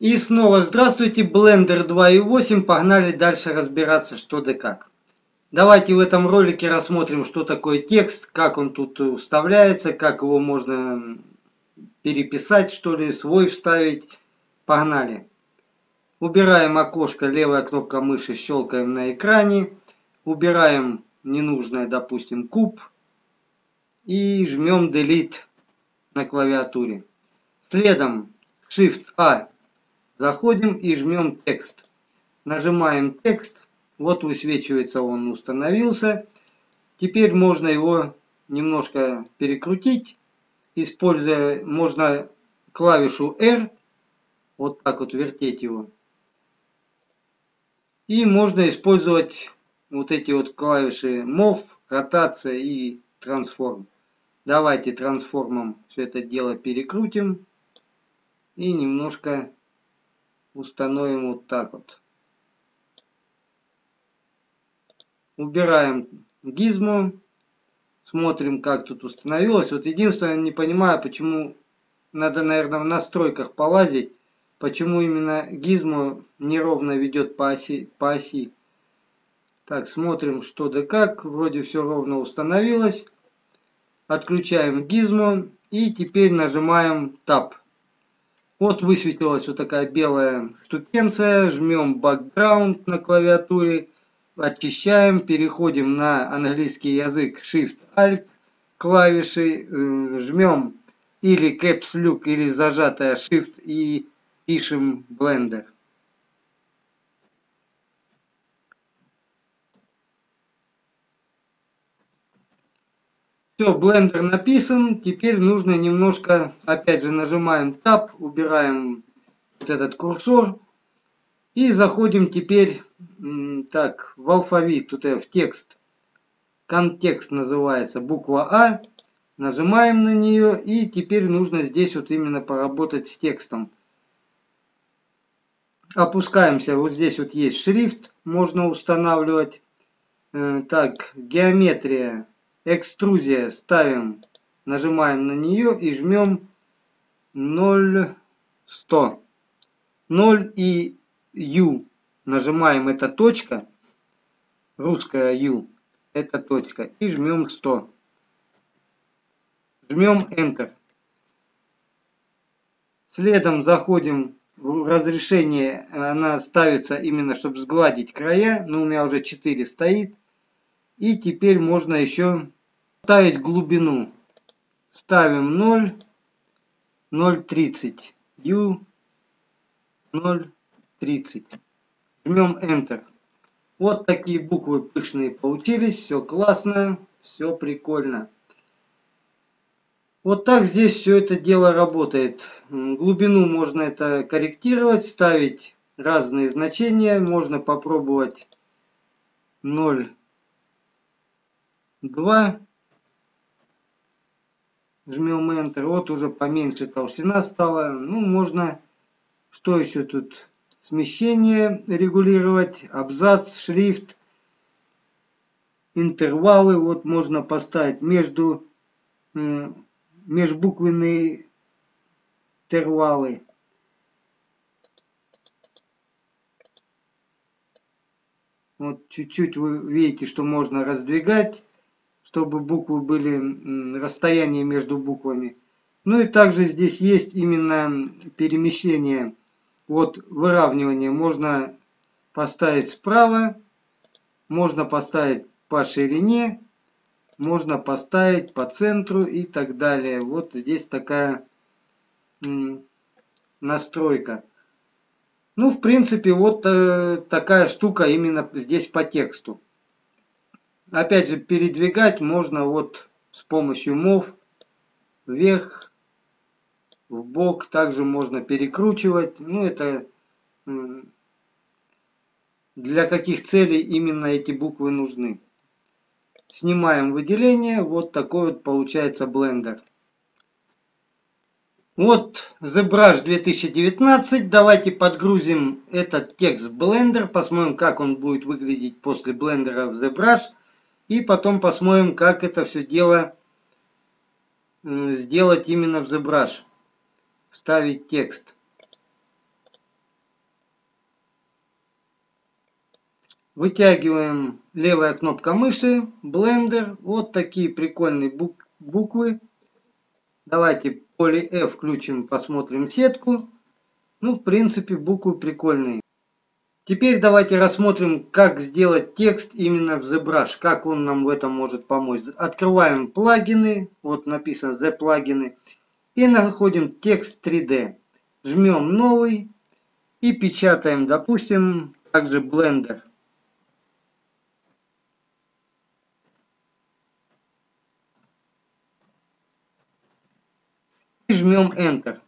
И снова здравствуйте, Blender 2.8, погнали дальше разбираться что да как. Давайте в этом ролике рассмотрим, что такое текст, как он тут вставляется, как его можно переписать, что ли, свой вставить. Погнали. Убираем окошко, левая кнопка мыши щелкаем на экране. Убираем ненужное, допустим, куб. И жмем Delete на клавиатуре. Следом Shift-A Заходим и жмем текст. Нажимаем текст. Вот высвечивается он установился. Теперь можно его немножко перекрутить. Используя, можно клавишу R. Вот так вот вертеть его. И можно использовать вот эти вот клавиши Move, ротация и трансформ. Давайте трансформом все это дело перекрутим. И немножко установим вот так вот. Убираем гизмо. Смотрим, как тут установилось. Вот единственное, не понимаю, почему надо, наверное, в настройках полазить. Почему именно гизмо неровно ведет по оси. По оси. Так, смотрим, что да как. Вроде все ровно установилось. Отключаем гизмо. И теперь нажимаем Tab. Вот высветилась вот такая белая штукенция. Жмем background на клавиатуре. Очищаем. Переходим на английский язык Shift-Alt клавиши. Э, жмем или Caps Lock, или зажатая Shift и пишем Blender. Все, блендер написан. Теперь нужно немножко, опять же, нажимаем Tab, убираем вот этот курсор. И заходим теперь так, в алфавит, тут в текст. Контекст называется буква А. Нажимаем на нее. И теперь нужно здесь вот именно поработать с текстом. Опускаемся. Вот здесь вот есть шрифт. Можно устанавливать. Э, так, геометрия экструзия ставим, нажимаем на нее и жмем 0, 100. 0 и U нажимаем, это точка, русская U, это точка, и жмем 100. Жмем Enter. Следом заходим в разрешение, она ставится именно, чтобы сгладить края, но у меня уже 4 стоит. И теперь можно еще ставить глубину. Ставим 0, 0,30. U 0,30. Жмем Enter. Вот такие буквы пышные получились. Все классно, все прикольно. Вот так здесь все это дело работает. Глубину можно это корректировать, ставить разные значения. Можно попробовать 0 2. Жмем Enter. Вот уже поменьше толщина стала. Ну, можно, что еще тут? Смещение регулировать, абзац, шрифт, интервалы. Вот можно поставить между межбуквенные интервалы. Вот чуть-чуть вы видите, что можно раздвигать чтобы буквы были, расстояние между буквами. Ну и также здесь есть именно перемещение от выравнивания. Можно поставить справа, можно поставить по ширине, можно поставить по центру и так далее. Вот здесь такая настройка. Ну, в принципе, вот э, такая штука именно здесь по тексту. Опять же, передвигать можно вот с помощью мов вверх, в бок. Также можно перекручивать. Ну, это для каких целей именно эти буквы нужны. Снимаем выделение. Вот такой вот получается блендер. Вот ZBrush 2019. Давайте подгрузим этот текст в Blender. Посмотрим, как он будет выглядеть после блендера в ZBrush. И потом посмотрим, как это все дело сделать именно в ZBrush. Вставить текст. Вытягиваем левая кнопка мыши, блендер. Вот такие прикольные буквы. Давайте поле F включим, посмотрим сетку. Ну, в принципе, буквы прикольные. Теперь давайте рассмотрим, как сделать текст именно в ZBrush, как он нам в этом может помочь. Открываем плагины, вот написано The плагины, и находим текст 3D. Жмем новый и печатаем, допустим, также Blender. И жмем Enter.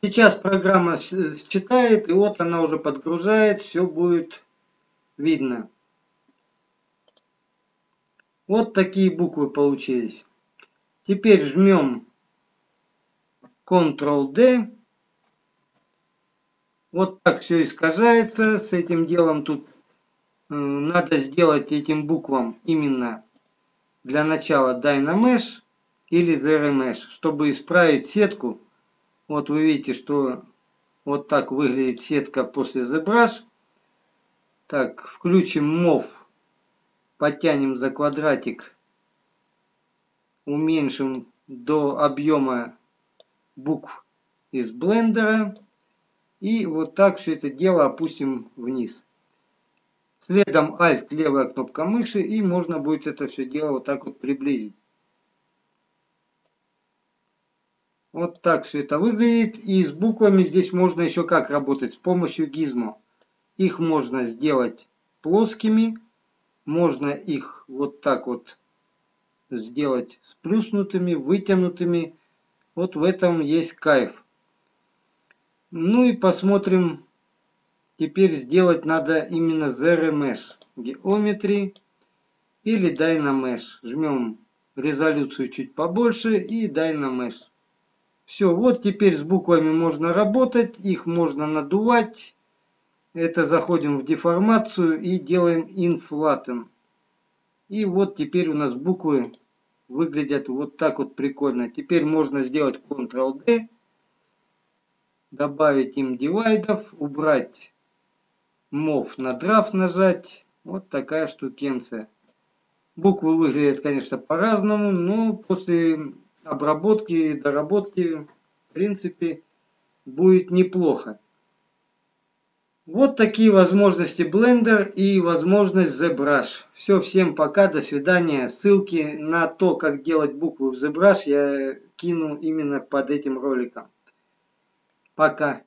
Сейчас программа считает, и вот она уже подгружает, все будет видно. Вот такие буквы получились. Теперь жмем Ctrl-D. Вот так все искажается. С этим делом тут э, надо сделать этим буквам именно для начала Dynamesh или ZRMesh, чтобы исправить сетку вот вы видите, что вот так выглядит сетка после ZBrush. Так, включим MOV. Подтянем за квадратик. Уменьшим до объема букв из блендера. И вот так все это дело опустим вниз. Следом Alt, левая кнопка мыши, и можно будет это все дело вот так вот приблизить. Вот так все это выглядит. И с буквами здесь можно еще как работать? С помощью гизмо. Их можно сделать плоскими. Можно их вот так вот сделать сплюснутыми, вытянутыми. Вот в этом есть кайф. Ну и посмотрим. Теперь сделать надо именно Zero Mesh. Geometry или Dynamesh. Жмем резолюцию чуть побольше и Dynamesh. Все, вот теперь с буквами можно работать, их можно надувать. Это заходим в деформацию и делаем инфлатен. И вот теперь у нас буквы выглядят вот так вот прикольно. Теперь можно сделать Ctrl-D, добавить им дивайдов, убрать MOV на драфт нажать. Вот такая штукенция. Буквы выглядят, конечно, по-разному, но после обработки и доработки, в принципе, будет неплохо. Вот такие возможности Blender и возможность ZBrush. Все, всем пока, до свидания. Ссылки на то, как делать буквы в ZBrush я кину именно под этим роликом. Пока.